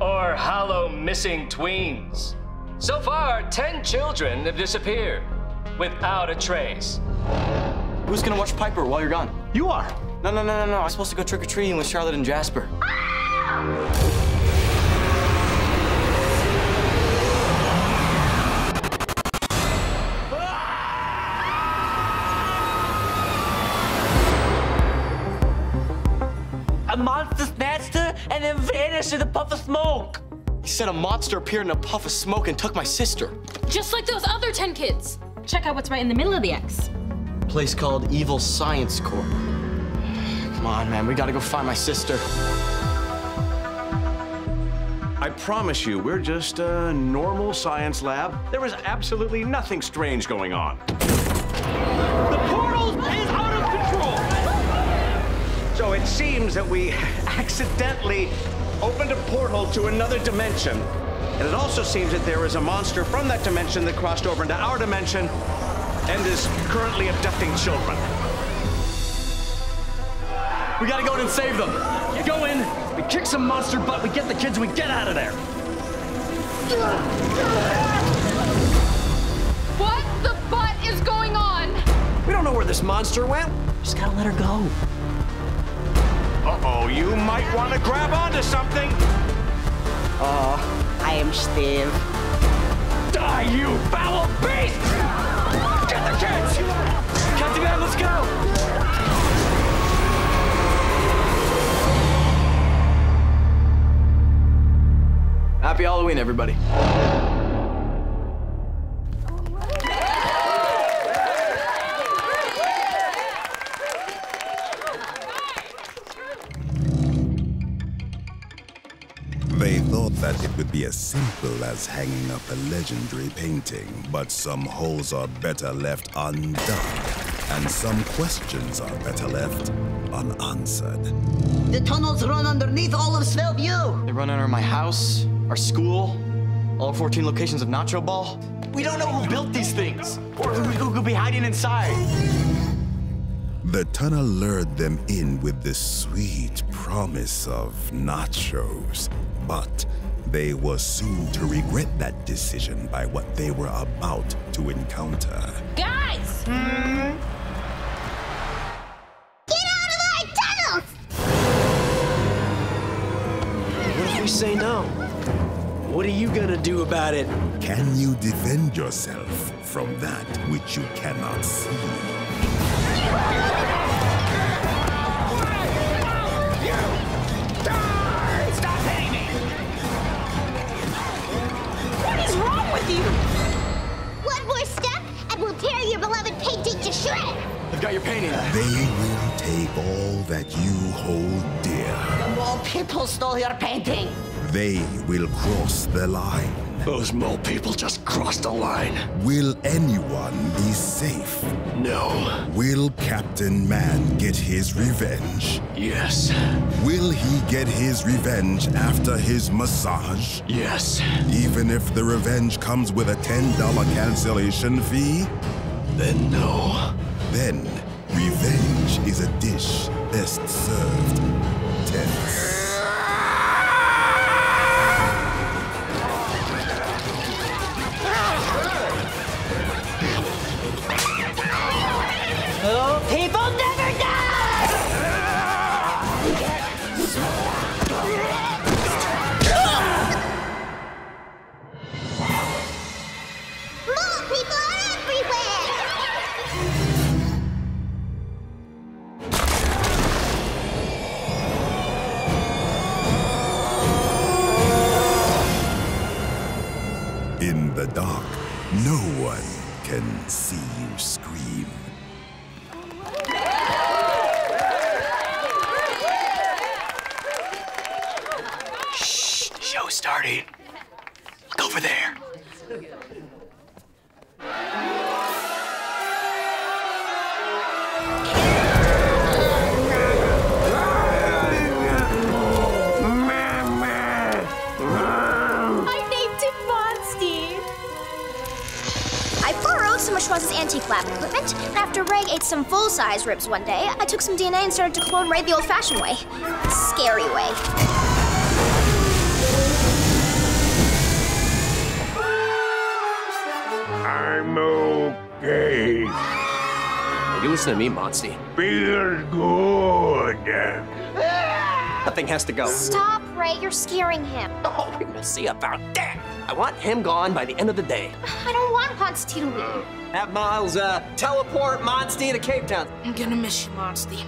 or hollow missing tweens. So far, 10 children have disappeared without a trace. Who's gonna watch Piper while you're gone? You are. No, no, no, no, no. I'm supposed to go trick or treating with Charlotte and Jasper. Ah! A monster snatched her and then vanished in a puff of smoke. He said a monster appeared in a puff of smoke and took my sister. Just like those other 10 kids. Check out what's right in the middle of the X. A place called Evil Science Corp. Come on, man. We gotta go find my sister. I promise you, we're just a normal science lab. There is absolutely nothing strange going on. It seems that we accidentally opened a portal to another dimension. And it also seems that there is a monster from that dimension that crossed over into our dimension and is currently abducting children. We gotta go in and save them. You go in, we kick some monster butt, we get the kids, and we get out of there. What the butt is going on? We don't know where this monster went. Just gotta let her go. Uh-oh, you might want to grab onto something. Oh, I am Steve. Die, you foul beast! Get the kids! Captain Man, let's go! Happy Halloween, everybody. Be as simple as hanging up a legendary painting, but some holes are better left undone, and some questions are better left unanswered. The tunnels run underneath all of Swellview. They run under my house, our school, all 14 locations of Nacho Ball. We don't know who built these things, or who, who could be hiding inside. The tunnel lured them in with the sweet promise of nachos, but they were soon to regret that decision by what they were about to encounter. Guys! Hmm? Get out of my tunnels! What if we say no? What are you gonna do about it? Can you defend yourself from that which you cannot see? They will take all that you hold dear. The Mole people stole your painting. They will cross the line. Those mole people just crossed the line. Will anyone be safe? No. Will Captain Man get his revenge? Yes. Will he get his revenge after his massage? Yes. Even if the revenge comes with a $10 cancellation fee? Then no. Then, revenge is a dish best served the dark, no one can see you scream. Shh, the show's starting. Was his anti-flap equipment, and after Ray ate some full-size ribs one day, I took some DNA and started to clone Ray the old-fashioned way. Scary way. I'm okay. Are you listen to me, Monty? Feels good. Nothing has to go. Stop, Ray. You're scaring him. Oh, we will see about that. I want him gone by the end of the day. I don't want Monsty to leave. Have Miles uh, teleport Monsty to Cape Town. I'm gonna miss you, Monsty.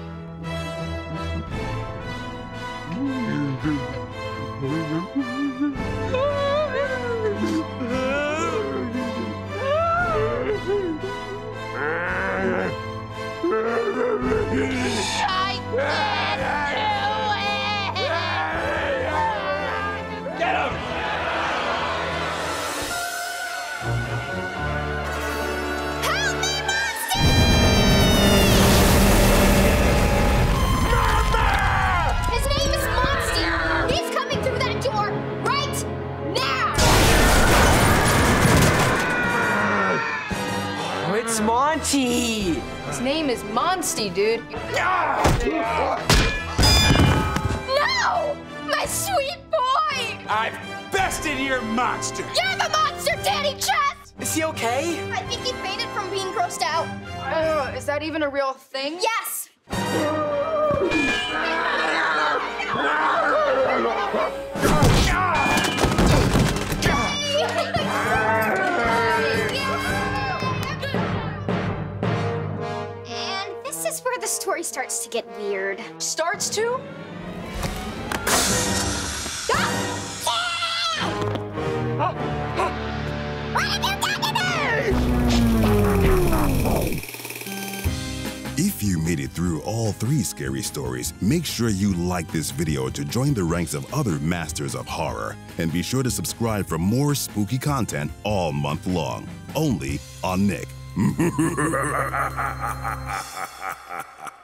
I it's Monty. His name is Monsty, dude. No! My sweet boy! I've bested your monster. You're the monster, Danny Chest! Is he okay? I think he fainted from being grossed out. Uh, is that even a real thing? Yes! To get weird. Starts to? What have you done to her? If you made it through all three scary stories, make sure you like this video to join the ranks of other masters of horror. And be sure to subscribe for more spooky content all month long, only on Nick.